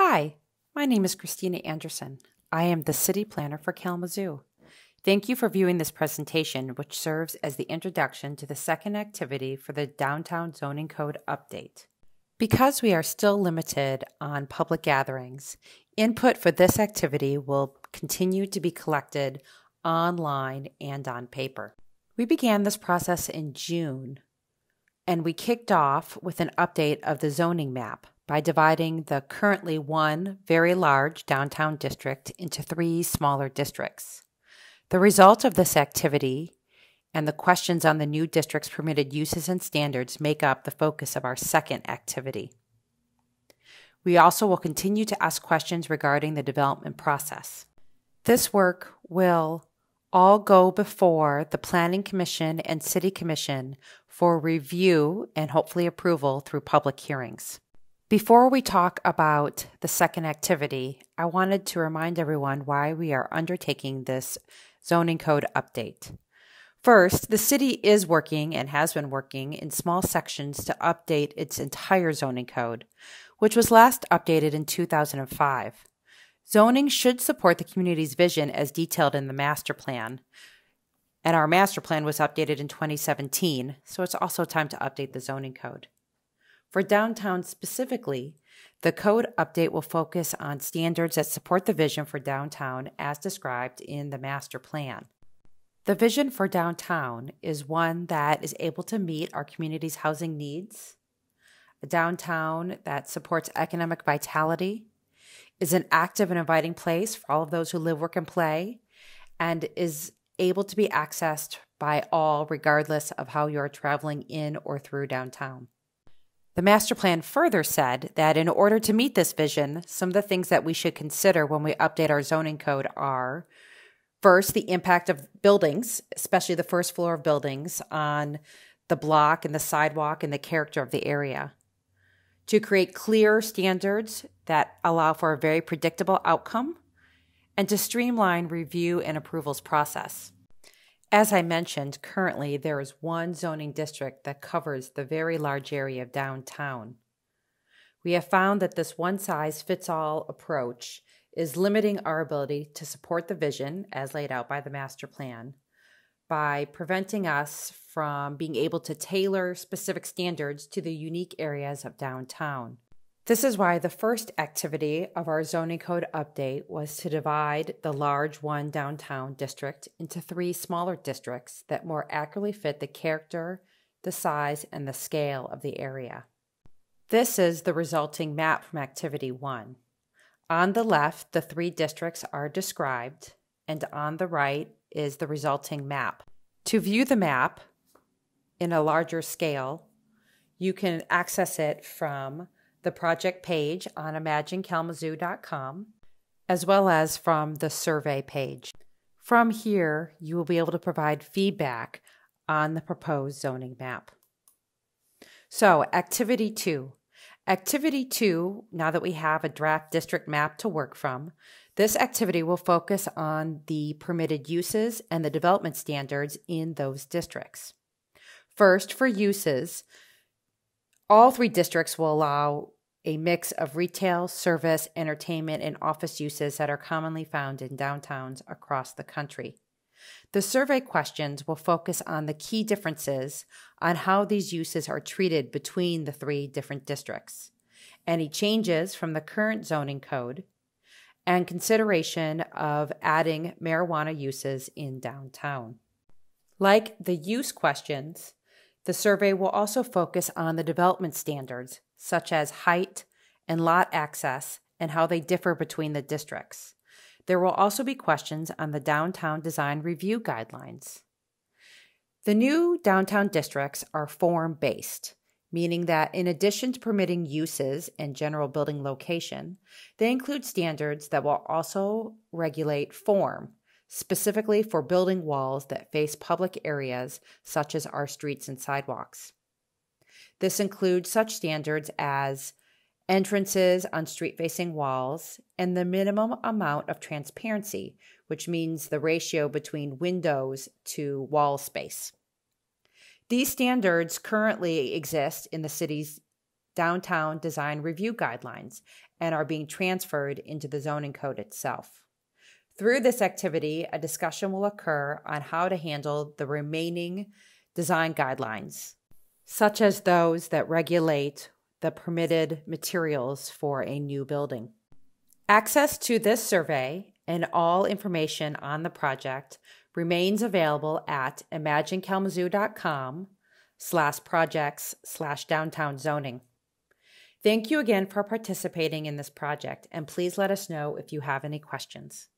Hi, my name is Christina Anderson. I am the City Planner for Kalamazoo. Thank you for viewing this presentation, which serves as the introduction to the second activity for the Downtown Zoning Code update. Because we are still limited on public gatherings, input for this activity will continue to be collected online and on paper. We began this process in June, and we kicked off with an update of the zoning map by dividing the currently one very large downtown district into three smaller districts. The result of this activity and the questions on the new district's permitted uses and standards make up the focus of our second activity. We also will continue to ask questions regarding the development process. This work will all go before the Planning Commission and City Commission for review and hopefully approval through public hearings. Before we talk about the second activity, I wanted to remind everyone why we are undertaking this zoning code update. First, the city is working and has been working in small sections to update its entire zoning code, which was last updated in 2005. Zoning should support the community's vision as detailed in the master plan. And our master plan was updated in 2017, so it's also time to update the zoning code. For downtown specifically, the code update will focus on standards that support the vision for downtown as described in the master plan. The vision for downtown is one that is able to meet our community's housing needs, a downtown that supports economic vitality, is an active and inviting place for all of those who live, work, and play, and is able to be accessed by all regardless of how you're traveling in or through downtown. The master plan further said that in order to meet this vision, some of the things that we should consider when we update our zoning code are first, the impact of buildings, especially the first floor of buildings, on the block and the sidewalk and the character of the area. To create clear standards that allow for a very predictable outcome, and to streamline review and approvals process. As I mentioned, currently there is one zoning district that covers the very large area of downtown. We have found that this one size fits all approach is limiting our ability to support the vision as laid out by the master plan by preventing us from being able to tailor specific standards to the unique areas of downtown. This is why the first activity of our zoning code update was to divide the large one downtown district into three smaller districts that more accurately fit the character, the size, and the scale of the area. This is the resulting map from activity one. On the left, the three districts are described, and on the right is the resulting map. To view the map in a larger scale, you can access it from the project page on imaginekalamazoo.com, as well as from the survey page. From here, you will be able to provide feedback on the proposed zoning map. So, activity two. Activity two, now that we have a draft district map to work from, this activity will focus on the permitted uses and the development standards in those districts. First, for uses, all three districts will allow a mix of retail, service, entertainment, and office uses that are commonly found in downtowns across the country. The survey questions will focus on the key differences on how these uses are treated between the three different districts, any changes from the current zoning code, and consideration of adding marijuana uses in downtown. Like the use questions, the survey will also focus on the development standards, such as height and lot access, and how they differ between the districts. There will also be questions on the downtown design review guidelines. The new downtown districts are form based, meaning that in addition to permitting uses and general building location, they include standards that will also regulate form, specifically for building walls that face public areas such as our streets and sidewalks. This includes such standards as entrances on street facing walls and the minimum amount of transparency, which means the ratio between windows to wall space. These standards currently exist in the city's downtown design review guidelines and are being transferred into the zoning code itself. Through this activity, a discussion will occur on how to handle the remaining design guidelines, such as those that regulate the permitted materials for a new building. Access to this survey and all information on the project remains available at imaginekalamazoo.com slash projects slash downtown zoning. Thank you again for participating in this project, and please let us know if you have any questions.